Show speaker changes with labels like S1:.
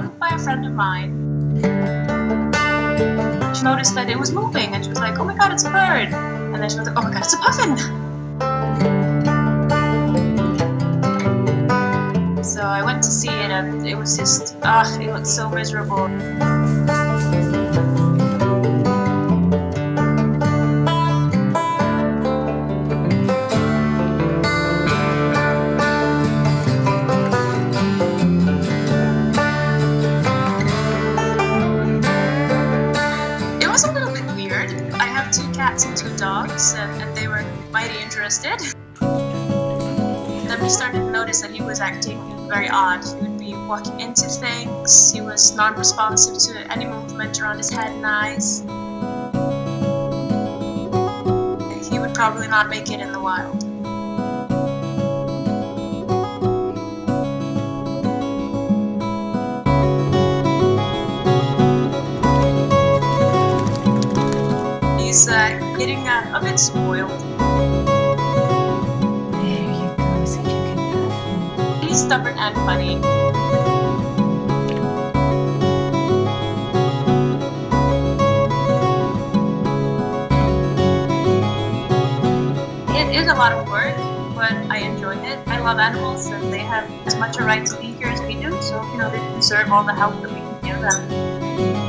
S1: by a friend of mine. She noticed that it was moving and she was like, oh my god, it's a bird. And then she was like, oh my god, it's a puffin. So I went to see it and it was just, ah, it looked so miserable. Cats and two dogs, and, and they were mighty interested. Then we started to notice that he was acting very odd. He would be walking into things, he was non responsive to any movement around his head and eyes. He would probably not make it in the wild. He's uh, getting uh, a bit spoiled.
S2: There you go, a good puffin.
S1: He's stubborn and funny. It is a lot of work, but I enjoy it. I love animals, and they have as much a right to be here as we do. So you know they deserve all the help that we can give them.